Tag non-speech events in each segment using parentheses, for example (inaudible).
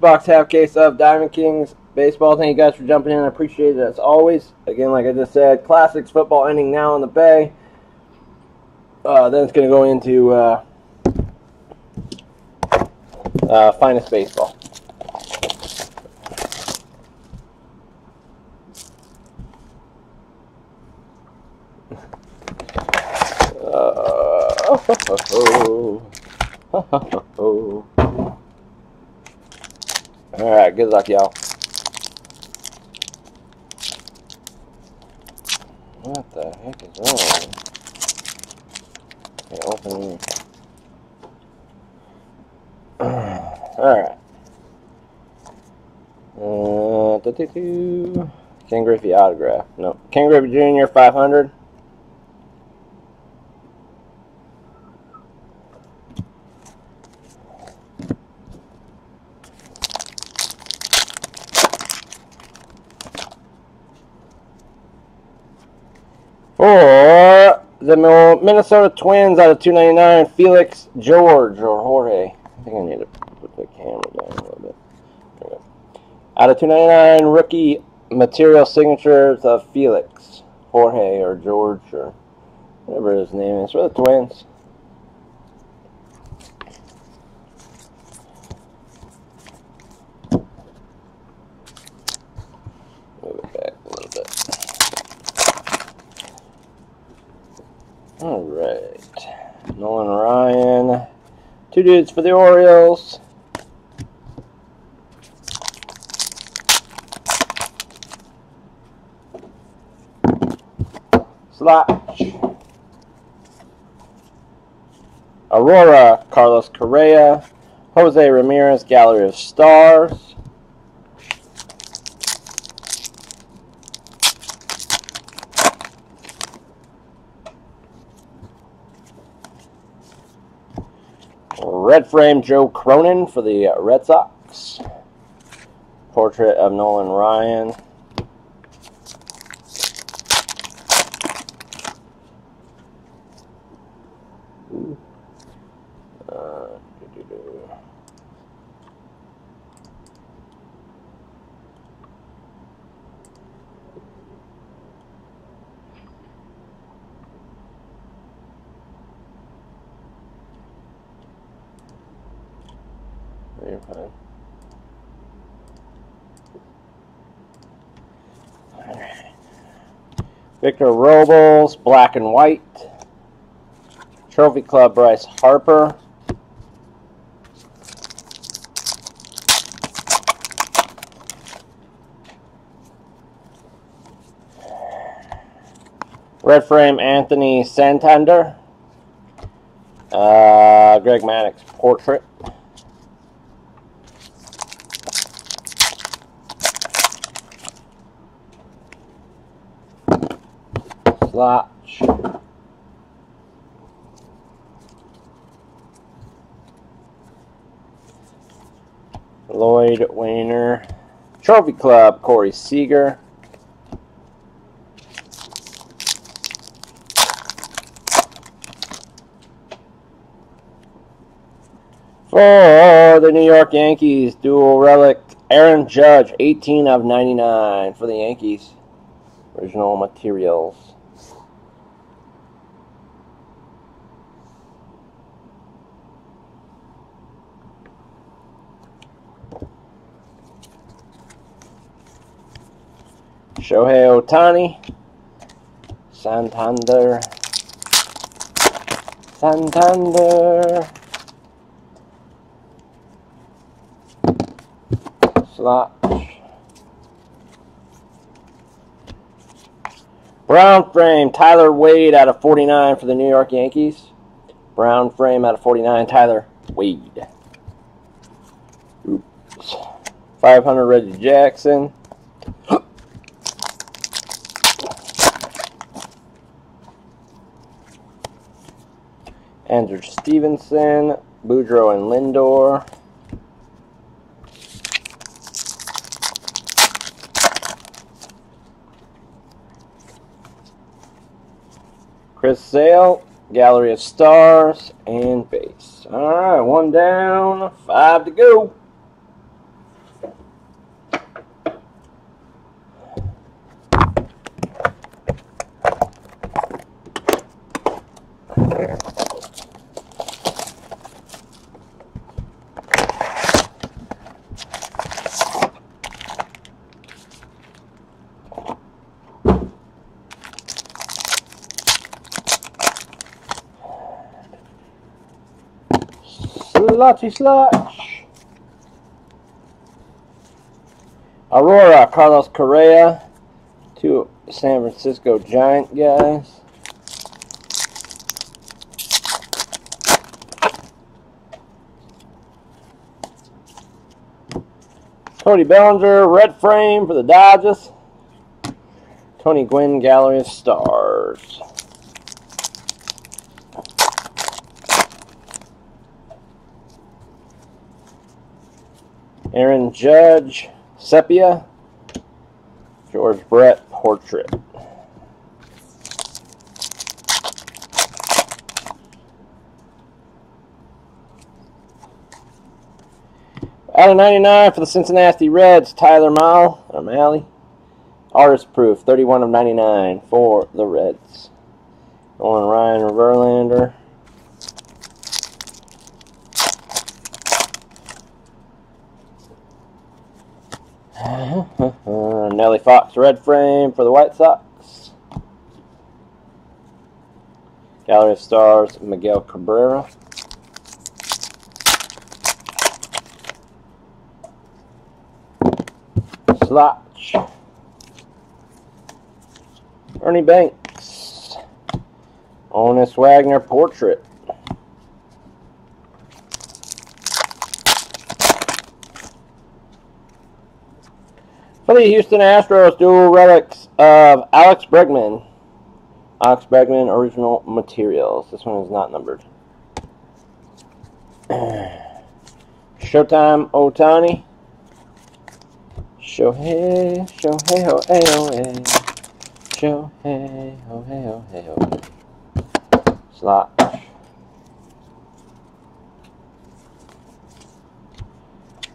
box half case of Diamond Kings baseball. Thank you guys for jumping in. I appreciate it as always. Again, like I just said, classics football ending now in the Bay. Uh, then it's going to go into uh, uh, finest baseball. (laughs) Uh, (laughs) (laughs) All right, good luck, y'all. What the heck is wrong? Okay, open. (clears throat) Alright. Uh. Ken Griffey autograph. No. Ken Griffey Jr. 500. For the Minnesota Twins out of 299, Felix George or Jorge. I think I need to put the camera down a little bit. Out of 299, rookie material signatures of Felix, Jorge or George or whatever his name is for the Twins. Move it back a little bit. All right, Nolan Ryan, two dudes for the Orioles. Slash. Aurora, Carlos Correa, Jose Ramirez, Gallery of Stars. Red frame Joe Cronin for the uh, Red Sox. Portrait of Nolan Ryan. Uh, doo-doo-doo. You're Victor Robles, black and white. Trophy Club Bryce Harper. Red frame Anthony Santander. Uh, Greg Maddux portrait. Slotch. Lloyd Waner. Trophy Club, Corey Seager. For the New York Yankees, dual relic, Aaron Judge, 18 of 99 for the Yankees. Original materials. Shohei Ohtani, Santander, Santander, Slotch, Brown frame, Tyler Wade out of 49 for the New York Yankees. Brown frame out of 49, Tyler Wade. Oops. 500 Reggie Jackson. Andrew Stevenson, Boudreaux and Lindor. Chris Sale, Gallery of Stars, and base. All right, one down, five to go. Slotchy Slotch. Aurora, Carlos Correa. Two San Francisco Giant guys. Cody Bellinger, red frame for the Dodgers. Tony Gwynn, Gallery of Stars. Aaron Judge, Sepia. George Brett, Portrait. Out of 99 for the Cincinnati Reds, Tyler Mahle, or Malley. Artist proof, 31 of 99 for the Reds. Going Ryan Verlander. Uh-huh. Uh, Nellie Fox red frame for the White Sox. Gallery of Stars, Miguel Cabrera. Slotch. Ernie Banks. Honus Wagner portrait. Houston Astros, dual relics of Alex Bregman. Alex Bregman original materials. This one is not numbered. (clears throat) Showtime Ohtani. Shohei, Shohei, ho, hey, ho, hey. Shohei, ho, hey, ho, hey, ho. Slot.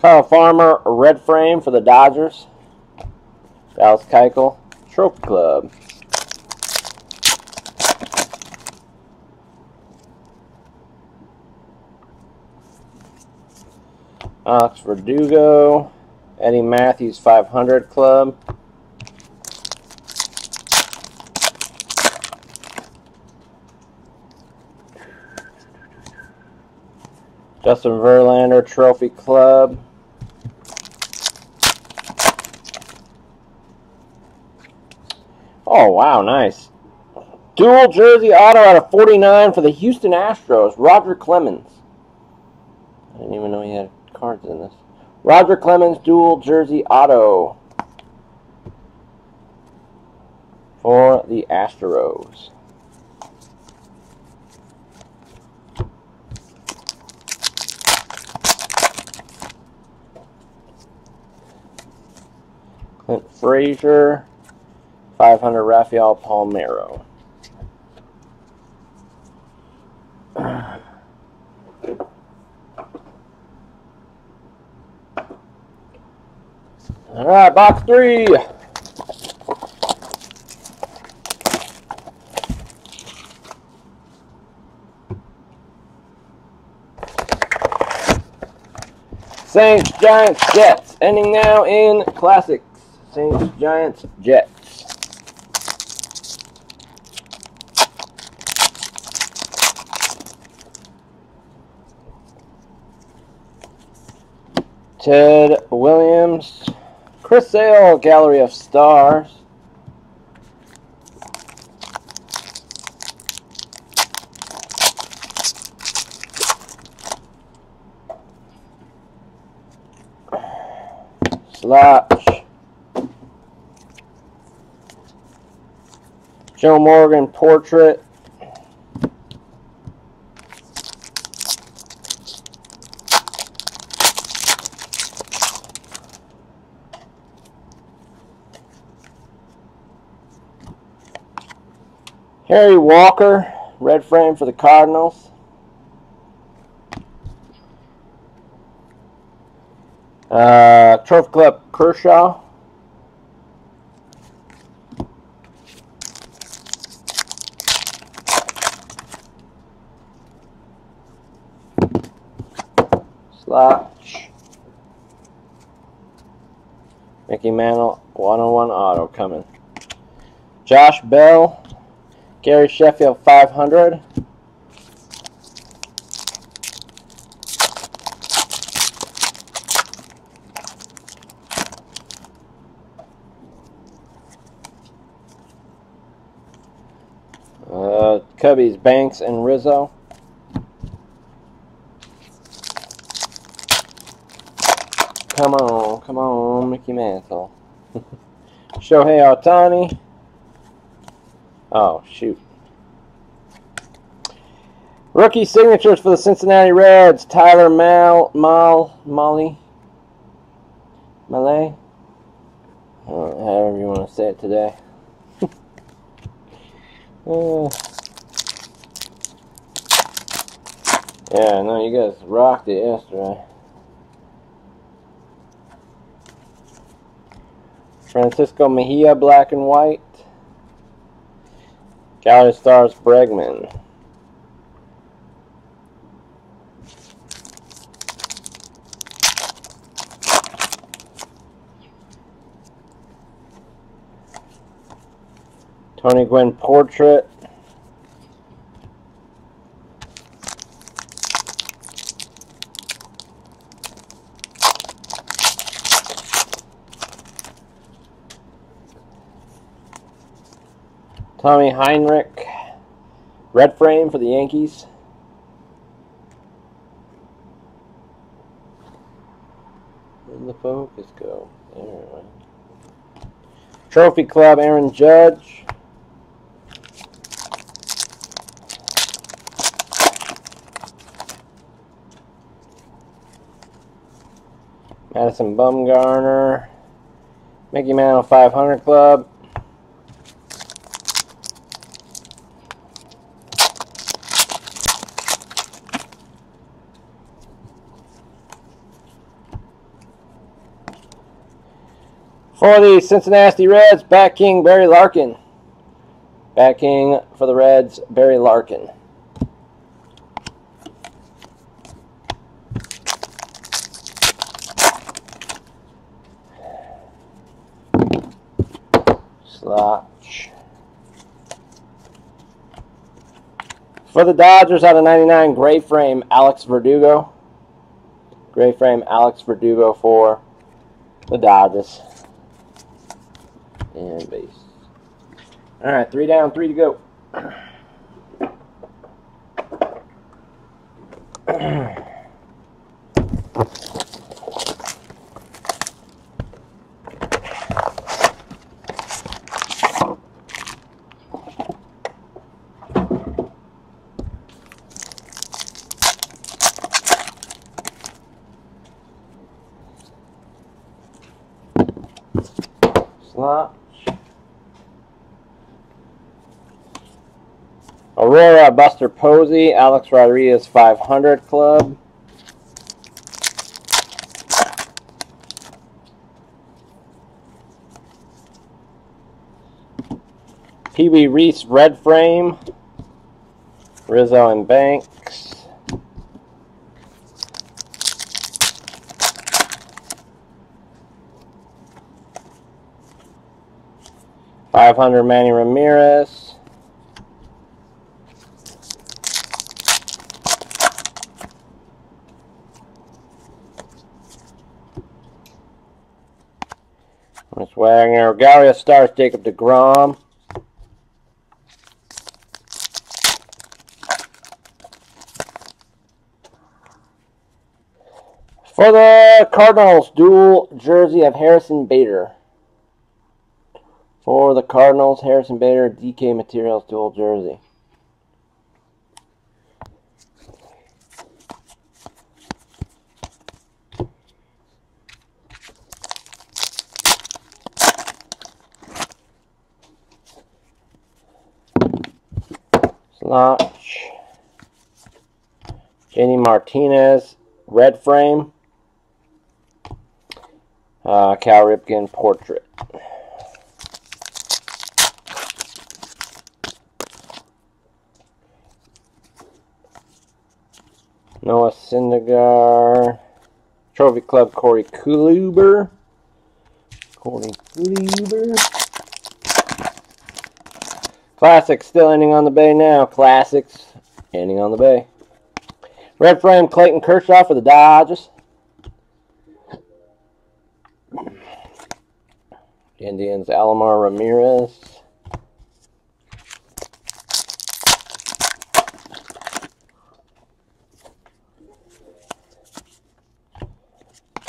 Kyle Farmer, red frame for the Dodgers. Dallas Keuchel, Trophy Club. Alex Verdugo, Eddie Mathews 500 Club. Justin Verlander Trophy Club. Oh, wow, nice. Dual jersey auto out of 49 for the Houston Astros, Roger Clemens. I didn't even know he had cards in this. Roger Clemens dual jersey auto for the Astros. Clint Frazier, 500 Rafael Palmeiro. (sighs) All right, box three. Saints, Giants, Jets. Ending now in Classics. Saints, Giants, Jets. Ted Williams. Chris Sale, Gallery of Stars. Slotch. Joe Morgan portrait. Harry Walker, red frame for the Cardinals. Uh, Trophy Club Kershaw. Slotch. Mickey Mantle, one-on-one auto coming. Josh Bell. Gary Sheffield 500. Uh, Cubbies, Banks, and Rizzo. Come on, come on, Mickey Mantle. (laughs) Shohei Ohtani. Oh, shoot. Rookie signatures for the Cincinnati Reds. Tyler Mal, Mal, Molly, Malay. however you want to say it today. (laughs) uh, yeah, no, you guys rocked it yesterday. Francisco Mejia, black and white. Gallery Stars Bregman. Tony Gwynn portrait. Tommy Henrich, red frame for the Yankees. Where'd the focus go? There. Trophy Club, Aaron Judge. Madison Bumgarner. Mickey Mantle 500 Club. For the Cincinnati Reds, backing Barry Larkin. Backing for the Reds, Barry Larkin. Slotch. For the Dodgers, out of 99, gray frame, Alex Verdugo. Gray frame, Alex Verdugo for the Dodgers and base. All right, three down, three to go. (clears throat) Slot. Buster Posey, Alex Rodriguez 500 Club. Pee Wee Reese Red Frame, Rizzo and Banks. Five hundred Manny Ramirez. Miss Wagner. Gallery Stars, Jacob DeGrom. For the Cardinals, dual jersey of Harrison Bader. For the Cardinals, Harrison Bader, DK Materials dual jersey. Notch. Jenny Martinez, red frame. Uh, Cal Ripken portrait. Noah Syndergaard. Trophy Club Corey Kluber. Corey Kluber. Classics still ending on the bay now. Classics ending on the bay. Red frame Clayton Kershaw for the Dodgers. Indians Alomar Ramirez.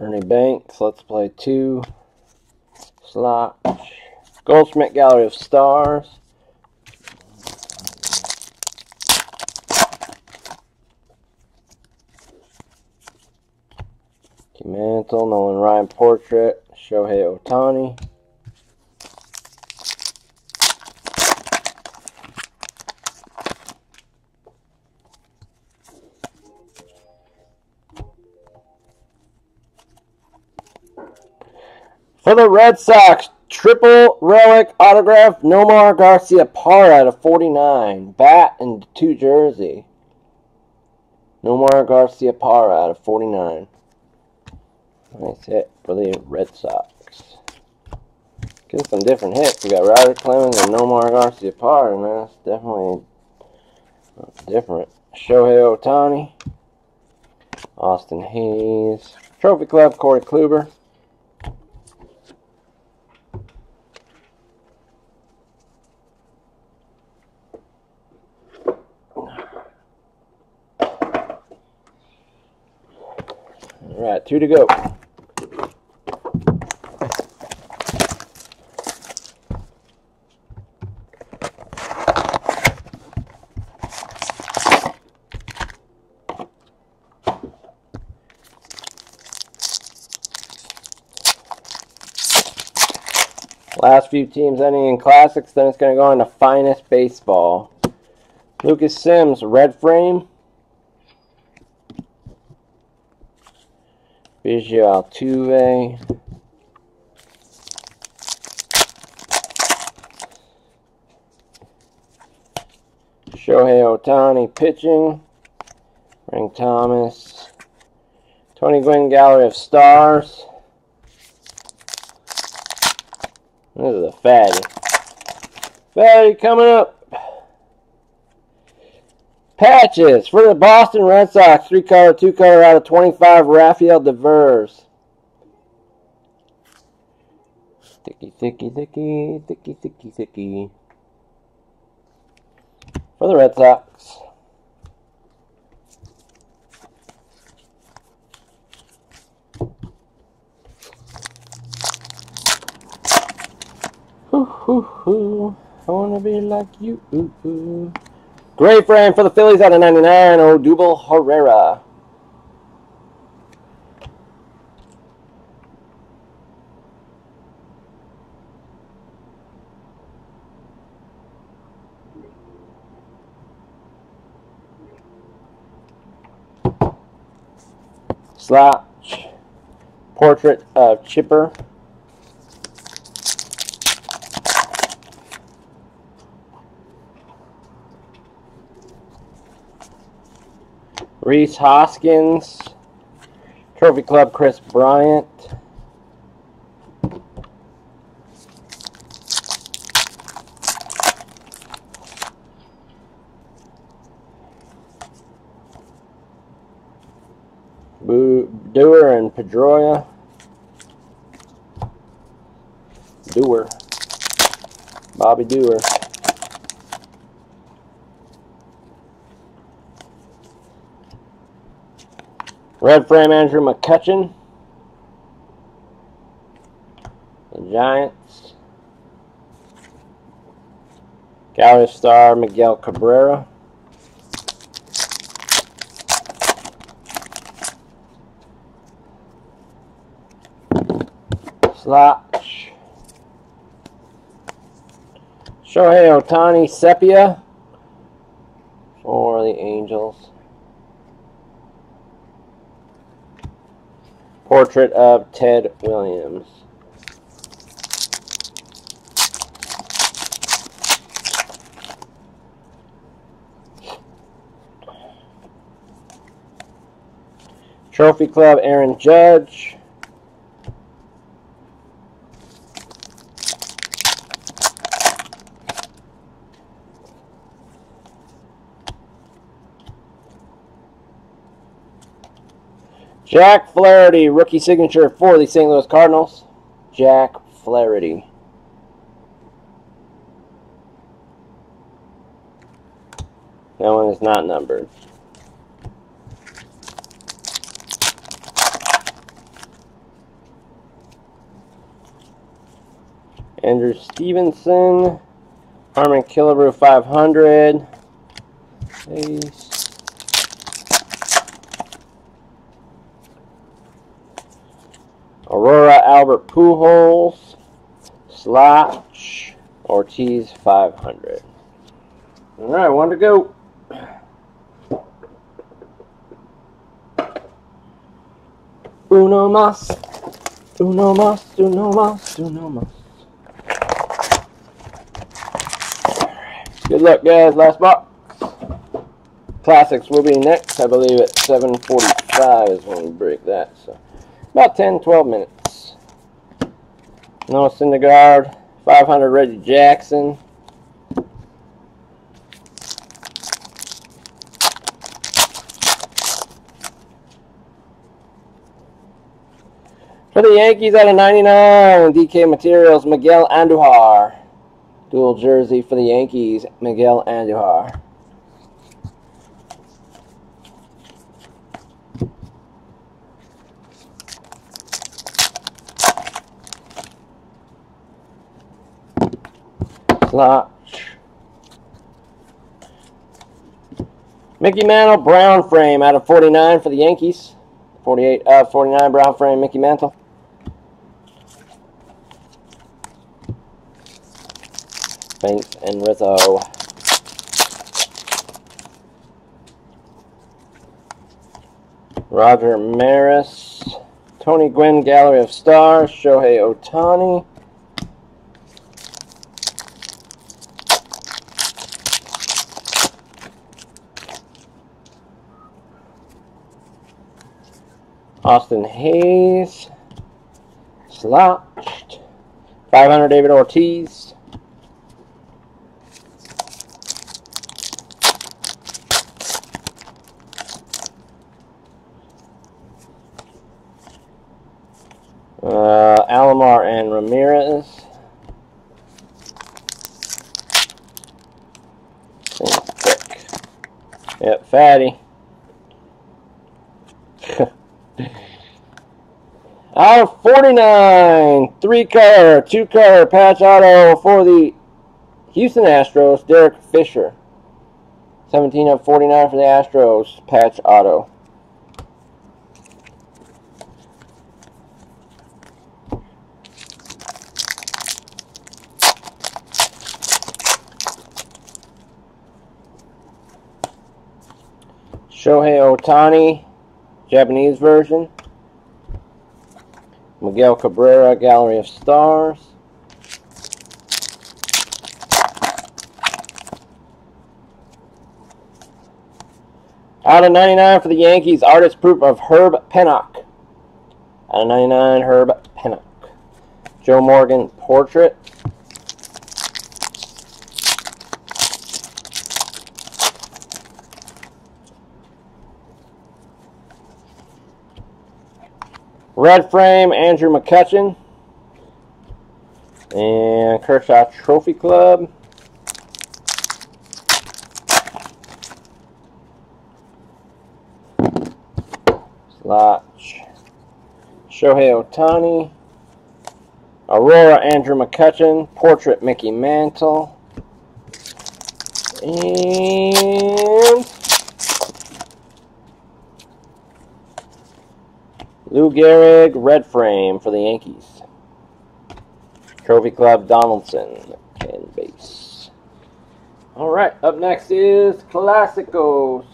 Ernie Banks, let's play two. Slot. Goldschmidt Gallery of Stars. Mantle, Nolan Ryan Portrait, Shohei Ohtani. For the Red Sox, triple relic autograph Nomar Garcia Garciaparra out of 49. Bat and two jersey. Nomar Garcia Garciaparra out of 49. Nice hit for the Red Sox. Get some different hits. We got Ryder Clemens and Nomar Garciaparra, and that's definitely different. Shohei Ohtani. Austin Hays. Trophy Club, Corey Kluber. All right, two to go. Last few teams ending in classics, then it's going to go into finest baseball. Lucas Sims, red frame. Biggio Altuve. Shohei Ohtani pitching. Frank Thomas. Tony Gwynn Gallery of Stars. This is a fatty. Fatty coming up. Patches for the Boston Red Sox. Three color, two color out of 25. Rafael Devers. Thicky, thicky, thicky, thicky, thicky, thicky. For the Red Sox. I wanna be like you. Ooh, ooh. Great frame for the Phillies out of 99, Odubel Herrera. Slouch. Portrait of Chipper. Rhys Hoskins. Trophy Club Kris Bryant. Doerr and Pedroia. Doerr. Bobby Doerr. Red frame Andrew McCutchen. The Giants. Gallery star Miguel Cabrera. Slotch. Shohei Ohtani Sepia for the Angels. Portrait of Ted Williams. Trophy Club Aaron Judge. Jack Flaherty, rookie signature for the St. Louis Cardinals. Jack Flaherty. That one is not numbered. Andrew Stevenson, Harmon Killebrew 500. Ace. Aurora Albert Pujols. Slotch. Ortiz 500. All right, one to go. Uno más. Uno más, uno más, uno más. Good luck, guys. Last box. Classics will be next. I believe at 7.45 is when we break that. So about 10, 12 minutes. Noah Syndergaard. 500 Reggie Jackson. For the Yankees out of 99, DK Materials, Miguel Andujar. Dual jersey for the Yankees, Miguel Andujar. Slotch. Mickey Mantle, brown frame out of 49 for the Yankees. 48, uh, 49 brown frame, Mickey Mantle. Banks and Rizzo. Roger Maris. Tony Gwynn, Gallery of Stars. Shohei Ohtani. Austin Hays. Slotched. 500 David Ortiz. Uh, Alomar and Ramirez. Yep, fatty. Out of 49, three color, two color patch auto for the Houston Astros, Derek Fisher. 17 of 49 for the Astros, patch auto. Shohei Ohtani, Japanese version. Miguel Cabrera, Gallery of Stars. Out of 99 for the Yankees, artist proof of Herb Pennock. Out of 99, Herb Pennock. Joe Morgan, portrait. Red frame, Andrew McCutchen. And Kershaw Trophy Club. Slotch. Shohei Ohtani. Aurora Andrew McCutchen. Portrait Mickey Mantle. And Lou Gehrig, red frame for the Yankees. Trophy Club Donaldson, and base. All right, up next is Classicos.